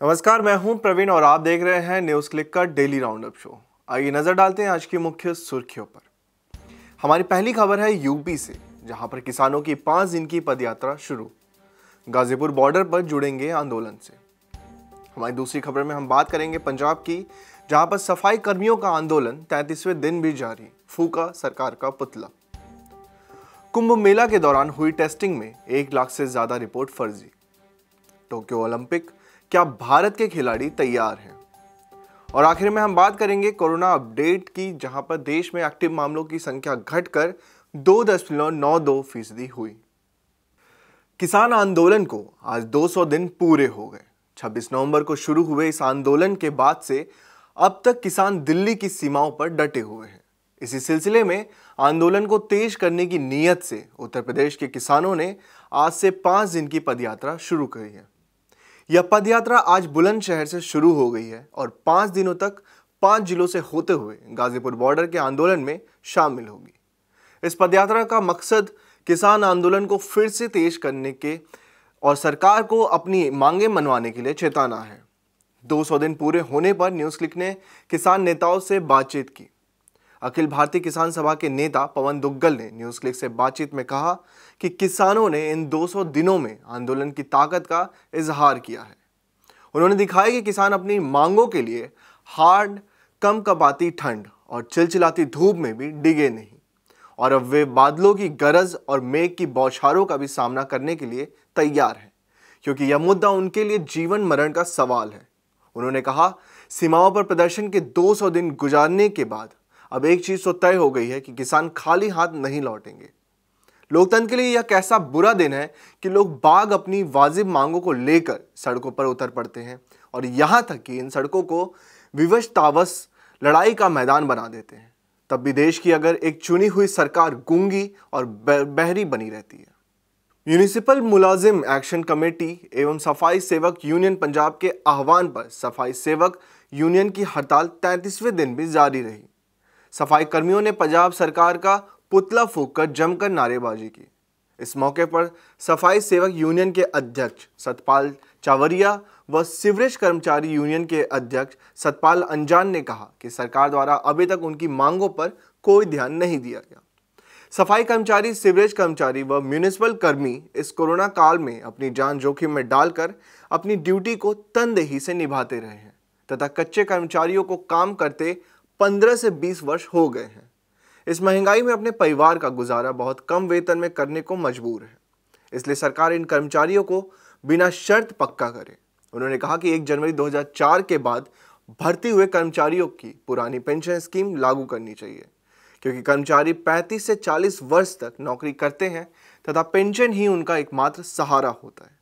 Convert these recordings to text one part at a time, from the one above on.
नमस्कार, मैं हूँ प्रवीण और आप देख रहे हैं न्यूज़ क्लिक का डेली राउंडअप शो आइए नज़र डालते हैं आज की मुख्य सुर्खियों पर। हमारी पहली खबर है यूपी से, जहाँ पर किसानों की पाँच दिन की पदयात्रा शुरू। गाजीपुर बॉर्डर पर जुड़ेंगे आंदोलन से। हमारी दूसरी खबर में हम बात करेंगे पंजाब की, जहाँ पर सफ़ाई कर्मियों का आंदोलन तैतीसवें दिन भी जारी, फूका सरकार का पुतला। कुंभ मेला के दौरान हुई टेस्टिंग में एक लाख से ज़्यादा रिपोर्ट फर्जी। टोक्यो ओलंपिक क्या भारत के खिलाड़ी तैयार हैं? और आखिर में हम बात करेंगे कोरोना अपडेट की, जहाँ पर देश में एक्टिव मामलों की संख्या घटकर दो दशमलव नौ दो फ़ीसदी हुई। किसान आंदोलन को आज 200 दिन पूरे हो गए। 26 नवंबर को शुरू हुए इस आंदोलन के बाद से अब तक किसान दिल्ली की सीमाओं पर डटे हुए हैं। इसी सिलसिले में आंदोलन को तेज करने की नीयत से उत्तर प्रदेश के किसानों ने आज से पाँच दिन की पदयात्रा शुरू करी है। यह पदयात्रा आज बुलंदशहर से शुरू हो गई है और पाँच दिनों तक पाँच जिलों से होते हुए गाजीपुर बॉर्डर के आंदोलन में शामिल होगी। इस पदयात्रा का मकसद किसान आंदोलन को फिर से तेज करने के और सरकार को अपनी मांगे मनवाने के लिए चेताना है। 200 दिन पूरे होने पर न्यूज़ क्लिक ने किसान नेताओं से बातचीत की। अखिल भारतीय किसान सभा के नेता पवन दुग्गल ने न्यूज़ क्लिक से बातचीत में कहा कि किसानों ने इन 200 दिनों में आंदोलन की ताकत का इजहार किया है। उन्होंने दिखाया कि किसान अपनी मांगों के लिए हार्ड कम कपाती ठंड और चिलचिलाती धूप में भी डिगे नहीं और अब वे बादलों की गरज और मेघ की बौछारों का भी सामना करने के लिए तैयार हैं, क्योंकि यह मुद्दा उनके लिए जीवन मरण का सवाल है। उन्होंने कहा, सीमाओं पर प्रदर्शन के 200 दिन गुजारने के बाद अब एक चीज़ तो तय हो गई है कि किसान खाली हाथ नहीं लौटेंगे। लोकतंत्र के लिए यह कैसा बुरा दिन है कि लोग बाग अपनी वाजिब मांगों को लेकर सड़कों पर उतर पड़ते हैं और यहाँ तक कि इन सड़कों को विवश तावस लड़ाई का मैदान बना देते हैं। तब भी देश की अगर एक चुनी हुई सरकार गूँगी और बहरी बनी रहती है। म्यूनिसिपल मुलाजिम एक्शन कमेटी एवं सफ़ाई सेवक यूनियन पंजाब के आह्वान पर सफ़ाई सेवक यूनियन की हड़ताल तैंतीसवें दिन भी जारी रही। सफ़ाई कर्मियों ने पंजाब सरकार का पुतला फूक कर जमकर नारेबाजी की। इस मौके पर सफ़ाई सेवक यूनियन के अध्यक्ष सतपाल चावरिया व सीवरेज कर्मचारी यूनियन के अध्यक्ष सतपाल अंजान ने कहा कि सरकार द्वारा अभी तक उनकी मांगों पर कोई ध्यान नहीं दिया गया। सफ़ाई कर्मचारी, सीवरेज कर्मचारी व म्यूनिसिपल कर्मी इस कोरोना काल में अपनी जान जोखिम में डालकर अपनी ड्यूटी को तनदेही से निभाते रहे हैं तथा कच्चे कर्मचारियों को काम करते पंद्रह से बीस वर्ष हो गए हैं। इस महँगाई में अपने परिवार का गुजारा बहुत कम वेतन में करने को मजबूर है। इसलिए सरकार इन कर्मचारियों को बिना शर्त पक्का करे। उन्होंने कहा कि 1 जनवरी 2004 के बाद भर्ती हुए कर्मचारियों की पुरानी पेंशन स्कीम लागू करनी चाहिए, क्योंकि कर्मचारी 35 से 40 वर्ष तक नौकरी करते हैं तथा पेंशन ही उनका एकमात्र सहारा होता है।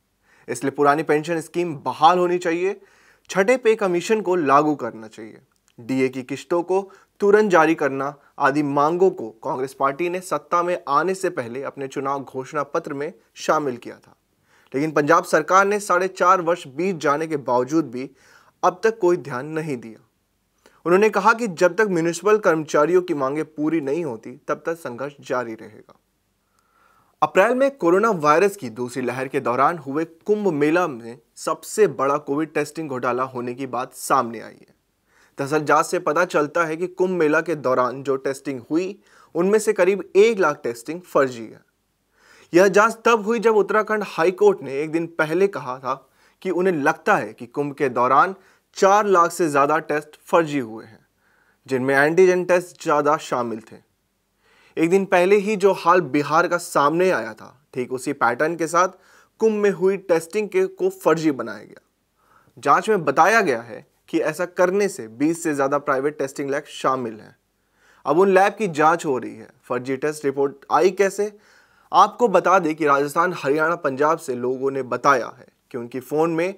इसलिए पुरानी पेंशन स्कीम बहाल होनी चाहिए, छठे पे कमीशन को लागू करना चाहिए। डीए की किश्तों को तुरंत जारी करना आदि मांगों को कांग्रेस पार्टी ने सत्ता में आने से पहले अपने चुनाव घोषणा पत्र में शामिल किया था। लेकिन पंजाब सरकार ने साढ़े चार वर्ष बीत जाने के बावजूद भी अब तक कोई ध्यान नहीं दिया। उन्होंने कहा कि जब तक म्यूनिसिपल कर्मचारियों की मांगे पूरी नहीं होती, तब तक संघर्ष जारी रहेगा। अप्रैल में कोरोना वायरस की दूसरी लहर के दौरान हुए कुंभ मेला में सबसे बड़ा कोविड टेस्टिंग घोटाला होने की बात सामने आई है। दरअसल जाँच से पता चलता है कि कुंभ मेला के दौरान जो टेस्टिंग हुई, उनमें से करीब एक लाख टेस्टिंग फर्जी है। यह जाँच तब हुई जब उत्तराखंड हाईकोर्ट ने एक दिन पहले कहा था कि उन्हें लगता है कि कुंभ के दौरान चार लाख से ज़्यादा टेस्ट फर्जी हुए हैं, जिनमें एंटीजन टेस्ट ज़्यादा शामिल थे। एक दिन पहले ही जो हाल बिहार का सामने आया था, ठीक उसी पैटर्न के साथ कुंभ में हुई टेस्टिंग के को फर्जी बनाया गया। जाँच में बताया गया है कि ऐसा करने से 20 से ज़्यादा प्राइवेट टेस्टिंग लैब शामिल हैं। अब उन लैब की जाँच हो रही है। फर्जी टेस्ट रिपोर्ट आई कैसे? आपको बता दें कि राजस्थान, हरियाणा, पंजाब से लोगों ने बताया है कि उनकी फ़ोन में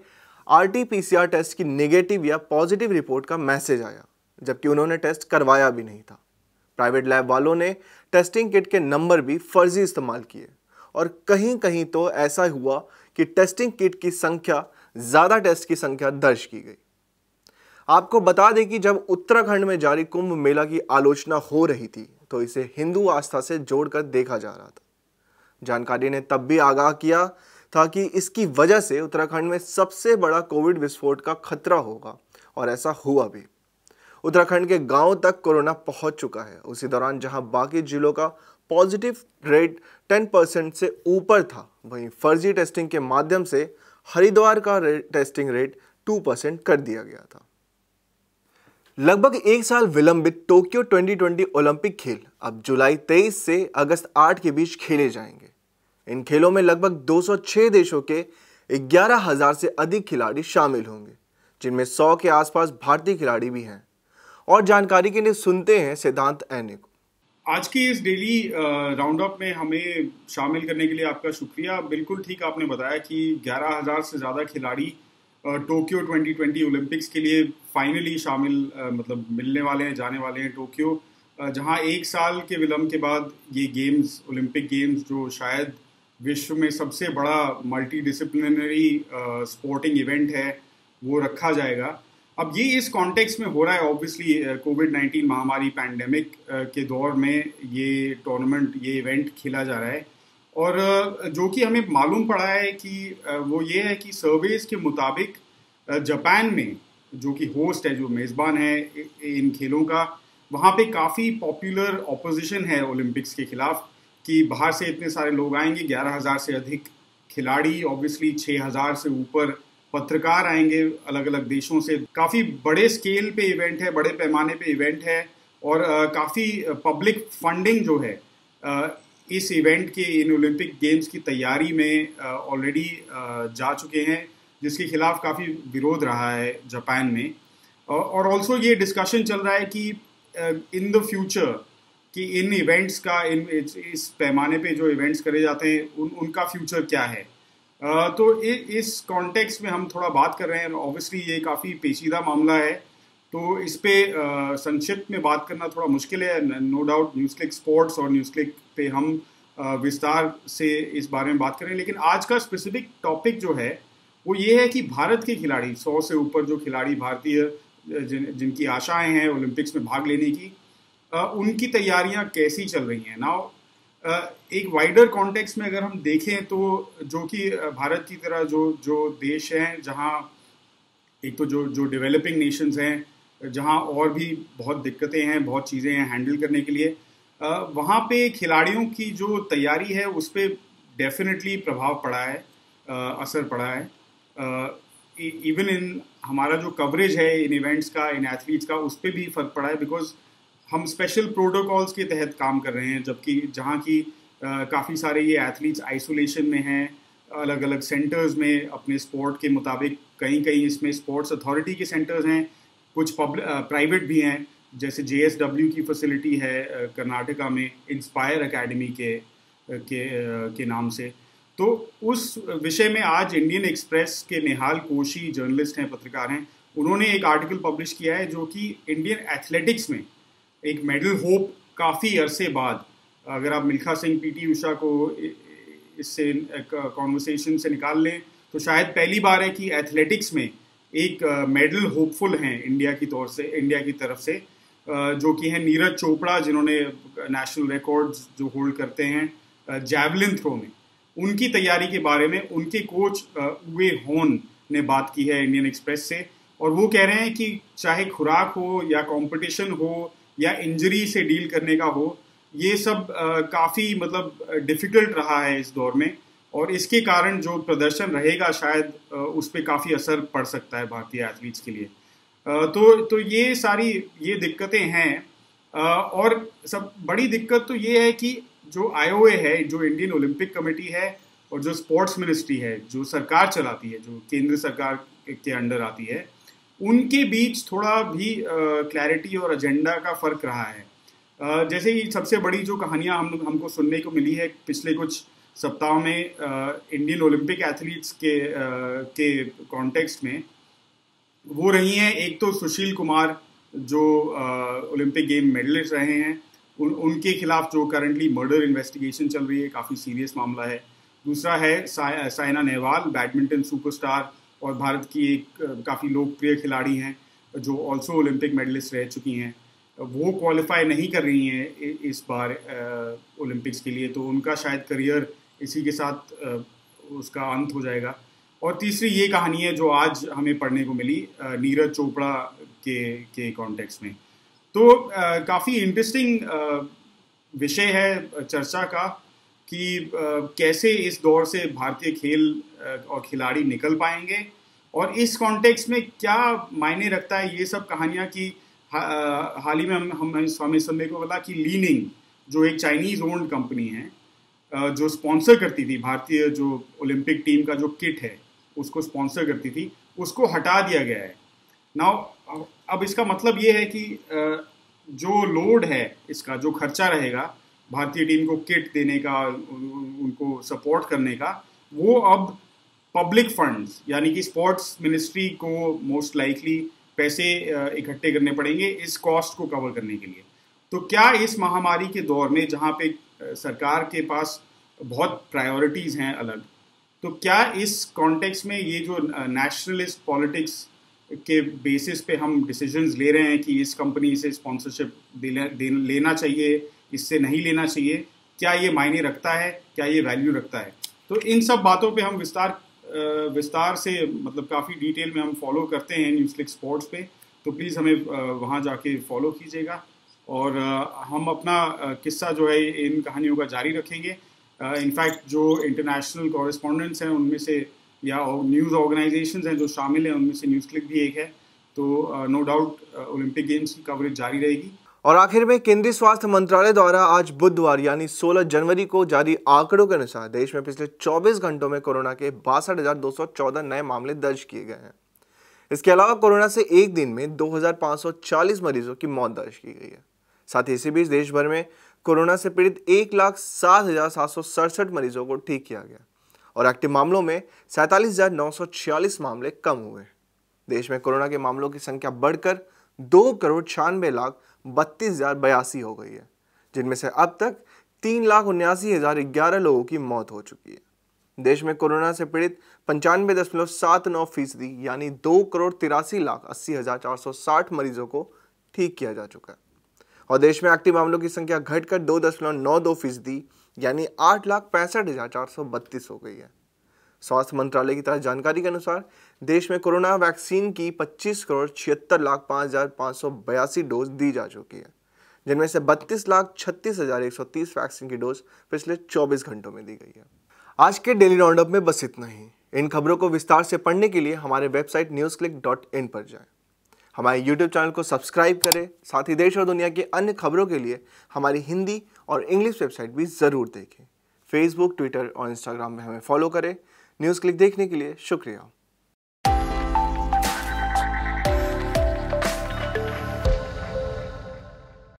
आरटीपीसीआर टेस्ट की नेगेटिव या पॉजिटिव रिपोर्ट का मैसेज आया, जबकि उन्होंने टेस्ट करवाया भी नहीं था। प्राइवेट लैब वालों ने टेस्टिंग किट के नंबर भी फर्जी इस्तेमाल किए। और कहीं कहीं तो ऐसा हुआ कि टेस्टिंग किट की संख्या, ज़्यादा टेस्ट की संख्या दर्ज की गई। आपको बता दें कि जब उत्तराखंड में जारी कुंभ मेला की आलोचना हो रही थी तो इसे हिंदू आस्था से जोड़कर देखा जा रहा था। जानकारी ने तब भी आगाह किया था कि इसकी वजह से उत्तराखंड में सबसे बड़ा कोविड विस्फोट का खतरा होगा, और ऐसा हुआ भी। उत्तराखंड के गाँव तक कोरोना पहुँच चुका है। उसी दौरान जहाँ बाकी जिलों का पॉजिटिव रेट 10 परसेंट से ऊपर था, वहीं फर्जी टेस्टिंग के माध्यम से हरिद्वार का टेस्टिंग रेट 2 परसेंट कर दिया गया था। लगभग एक साल विलंबित टोक्यो 2020 ओलंपिक खेल अब जुलाई 23 से अगस्त 8 के बीच खेले जाएँगे। इन खेलों में लगभग 206 देशों के 11,000 से अधिक खिलाड़ी शामिल होंगे जिनमें 100 के आसपास भारतीय खिलाड़ी भी हैं। और जानकारी के लिए सुनते हैं सिद्धांत एने को। आज की इस डेली राउंड अप में हमें शामिल करने के लिए आपका शुक्रिया। बिल्कुल ठीक आपने बताया कि 11,000 से ज़्यादा खिलाड़ी टोक्यो 2020 ओलंपिक्स के लिए फाइनली शामिल मतलब मिलने वाले हैं, जाने वाले हैं टोक्यो। जहाँ एक साल के विलम्ब के बाद ये गेम्स ओलंपिक गेम्स जो शायद विश्व में सबसे बड़ा मल्टी डिसिप्लिनरी स्पोर्टिंग इवेंट है, वो रखा जाएगा। अब ये इस कॉन्टेक्स्ट में हो रहा है ऑब्वियसली कोविड नाइन्टीन महामारी पैंडेमिक के दौर में ये टूर्नामेंट ये इवेंट खेला जा रहा है। और जो कि हमें मालूम पड़ा है कि वो ये है कि सर्वेज के मुताबिक जापान में, जो कि होस्ट है, जो मेज़बान है इन खेलों का, वहाँ पे काफ़ी पॉपुलर ऑपोजिशन है ओलंपिक्स के खिलाफ कि बाहर से इतने सारे लोग आएँगे, ग्यारह हज़ार से अधिक खिलाड़ी ऑब्वियसली छः हज़ार से ऊपर पत्रकार आएँगे अलग अलग देशों से। काफ़ी बड़े स्केल पे इवेंट है, बड़े पैमाने पे इवेंट है और काफ़ी पब्लिक फंडिंग जो है इस इवेंट के, इन ओलंपिक गेम्स की तैयारी में ऑलरेडी जा चुके हैं, जिसके खिलाफ काफ़ी विरोध रहा है जापान में। और ऑल्सो ये डिस्कशन चल रहा है कि इन द फ्यूचर कि इन इवेंट्स का, इन, इस पैमाने पे जो इवेंट्स करे जाते हैं, उन, उनका फ्यूचर क्या है? तो इस कॉन्टेक्स्ट में हम थोड़ा बात कर रहे हैं ऑब्वियसली ये काफ़ी पेचीदा मामला है। तो इस पर संक्षिप्त में बात करना थोड़ा मुश्किल है। No doubt news click sports और न्यूज़ क्लिक पे हम विस्तार से इस बारे में बात करें लेकिन आज का स्पेसिफिक टॉपिक जो है, वो ये है कि भारत के खिलाड़ी, सौ से ऊपर जो खिलाड़ी भारतीय जिन, जिनकी आशाएँ हैं ओलंपिक्स में भाग लेने की उनकी तैयारियाँ कैसी चल रही हैं? नाउ एक वाइडर कॉन्टेक्स्ट में अगर हम देखें तो जो कि भारत की तरह जो जो देश हैं, जहाँ एक तो जो जो डेवलपिंग नेशंस हैं जहाँ और भी बहुत दिक्कतें हैं, बहुत चीज़ें हैं हैंडल करने के लिए वहाँ पे खिलाड़ियों की जो तैयारी है, उस पर डेफिनेटली प्रभाव पड़ा है असर पड़ा है। इवन इन हमारा जो कवरेज है इन इवेंट्स का, इन एथलीट्स का, उस पर भी फ़र्क पड़ा है बिकॉज़ हम स्पेशल प्रोटोकॉल्स के तहत काम कर रहे हैं, जबकि जहाँ की काफ़ी सारे ये एथलीट्स आइसोलेशन में हैं अलग अलग सेंटर्स में अपने स्पोर्ट के मुताबिक कहीं कहीं इसमें स्पोर्ट्स अथॉरिटी के सेंटर्स हैं कुछ प्राइवेट भी हैं, जैसे जे की फैसिलिटी है कर्नाटका में इंस्पायर एकेडमी के के के नाम से। तो उस विषय में आज इंडियन एक्सप्रेस के निहाल कोशी जर्नलिस्ट हैं, पत्रकार हैं, उन्होंने एक आर्टिकल पब्लिश किया है जो कि इंडियन एथलेटिक्स में एक मेडल होप काफ़ी अरसे बाद, अगर आप मिल्खा सिंह पीटी उषा को इससे कॉन्वर्सेशन से निकाल लें तो शायद पहली बार है कि एथलेटिक्स में एक मेडल होपफुल हैं इंडिया की तौर से, इंडिया की तरफ़ से जो कि हैं नीरज चोपड़ा, जिन्होंने नेशनल रिकॉर्ड्स जो होल्ड करते हैं जैवलिन थ्रो में। उनकी तैयारी के बारे में उनके कोच उवे होन ने बात की है इंडियन एक्सप्रेस से, और वो कह रहे हैं कि चाहे खुराक हो या कंपटीशन हो या इंजरी से डील करने का हो, ये सब काफ़ी मतलब डिफ़िकल्ट रहा है इस दौर में। और इसके कारण जो प्रदर्शन रहेगा शायद उस पर काफ़ी असर पड़ सकता है भारतीय एथलीट्स के लिए। तो तो ये सारी, ये दिक्कतें हैं। और सब, बड़ी दिक्कत तो ये है कि जो आईओए है, जो इंडियन ओलंपिक कमेटी है और जो स्पोर्ट्स मिनिस्ट्री है, जो सरकार चलाती है, जो केंद्र सरकार के अंडर आती है, उनके बीच थोड़ा भी क्लैरिटी और एजेंडा का फ़र्क रहा है। जैसे कि सबसे बड़ी जो कहानियाँ हम, हमको सुनने को मिली है, पिछले कुछ सप्ताह में इंडियन ओलंपिक एथलीट्स के के कॉन्टेक्स्ट में, वो रही हैं, एक तो सुशील कुमार, जो ओलंपिक गेम मेडलिस्ट रहे हैं, उन, उनके खिलाफ जो करंटली मर्डर इन्वेस्टिगेशन चल रही है, काफ़ी सीरियस मामला है। दूसरा है साइना नेहवाल बैडमिंटन सुपरस्टार और भारत की एक काफ़ी लोकप्रिय खिलाड़ी हैं, जो ऑल्सो ओलंपिक मेडलिस्ट रह चुकी हैं। वो क्वालिफाई नहीं कर रही हैं इस बार ओलंपिक्स के लिए तो उनका शायद करियर इसी के साथ उसका अंत हो जाएगा। और तीसरी ये कहानी है जो आज हमें पढ़ने को मिली नीरज चोपड़ा के के कॉन्टेक्स्ट में। तो काफ़ी इंटरेस्टिंग विषय है चर्चा का कि कैसे इस दौर से भारतीय खेल और खिलाड़ी निकल पाएँगे और इस कॉन्टेक्स्ट में क्या मायने रखता है ये सब कहानियाँ कि हाल ही में हम हम स्वामी संदेह को बोला कि लीनिंग जो एक चाइनीज़ ओन्ड कंपनी है जो स्पॉन्सर करती थी, भारतीय जो ओलंपिक टीम का जो किट है, उसको स्पॉन्सर करती थी, उसको हटा दिया गया है। नाउ अब इसका मतलब ये है कि जो लोड है इसका, जो खर्चा रहेगा, भारतीय टीम को किट देने का उनको सपोर्ट करने का, वो अब पब्लिक फंड्स यानी कि स्पोर्ट्स मिनिस्ट्री को मोस्ट लाइकली पैसे इकट्ठे करने पड़ेंगे इस कॉस्ट को कवर करने के लिए। तो क्या इस महामारी के दौर में, जहाँ पे सरकार के पास बहुत प्रायोरिटीज़ हैं अलग। तो क्या इस कॉन्टेक्स्ट में ये जो नेशनलिस्ट पॉलिटिक्स के बेसिस पे हम डिसीजंस ले रहे हैं कि इस कंपनी से स्पॉन्सरशिप लेना चाहिए, इससे नहीं लेना चाहिए, क्या ये मायने रखता है, क्या ये वैल्यू रखता है? तो इन सब बातों पे हम विस्तार विस्तार से मतलब काफ़ी डिटेल में हम फॉलो करते हैं न्यूज़ स्पोर्ट्स पे। तो प्लीज़ हमें वहाँ जाके फॉलो कीजिएगा। और हम अपना किस्सा जो है इन कहानियों का जारी रखेंगे। इनफैक्ट जो इंटरनेशनल कॉरेस्पॉन्डेंट्स हैं, उनमें से, या न्यूज़ ऑर्गेनाइजेशन हैं जो शामिल हैं, उनमें से न्यूज़ क्लिक भी एक है। तो नो डाउट ओलंपिक गेम्स की कवरेज जारी रहेगी। और आखिर में केंद्रीय स्वास्थ्य मंत्रालय द्वारा आज बुधवार, यानी 16 जनवरी को जारी आंकड़ों के अनुसार देश में पिछले 24 घंटों में कोरोना के बासठ नए मामले दर्ज किए गए हैं। इसके अलावा कोरोना से एक दिन में 2540 मरीजों की मौत दर्ज की गई है। साथ ही इसी बीच देश भर में कोरोना से पीड़ित एक लाख सात हज़ार सात सौ सड़सठ मरीजों को ठीक किया गया और एक्टिव मामलों में सैंतालीस हज़ार नौ सौ छियालीस मामले कम हुए। देश में कोरोना के मामलों की संख्या बढ़कर दो करोड़ छियानवे लाख बत्तीस हज़ार बयासी हो गई है, जिनमें से अब तक तीन लाख उन्यासी हज़ार ग्यारह लोगों की मौत हो चुकी है। देश में कोरोना से पीड़ित पंचानवे दशमलव सात नौ फ़ीसदी, यानी दो करोड़ तिरासी लाख अस्सी हज़ार चार सौ साठ मरीजों को ठीक किया जा चुका है। और देश में एक्टिव मामलों की संख्या घटकर दो दशमलव नौ दो फ़ीसदी, यानी आठ लाख पैंसठ हज़ार चार सौ बत्तीस हो गई है। स्वास्थ्य मंत्रालय की तरह जानकारी के अनुसार, देश में कोरोना वैक्सीन की 25 करोड़ छिहत्तर लाख पाँच हज़ार पाँच सौ बयासी डोज दी जा चुकी है, जिनमें से बत्तीस लाख छत्तीस हज़ार एक सौ तीस वैक्सीन की डोज पिछले 24 घंटों में दी गई है। आज के डेली राउंडअप में बस इतना ही। इन खबरों को विस्तार से पढ़ने के लिए हमारे website news click dot in पर जाएँ। हमारे यूट्यूब चैनल को सब्सक्राइब करें, साथ ही देश और दुनिया की अन्य खबरों के लिए हमारी हिंदी और इंग्लिश वेबसाइट भी ज़रूर देखें। फेसबुक ट्विटर और इंस्टाग्राम में हमें फॉलो करें। न्यूज़ क्लिक देखने के लिए शुक्रिया।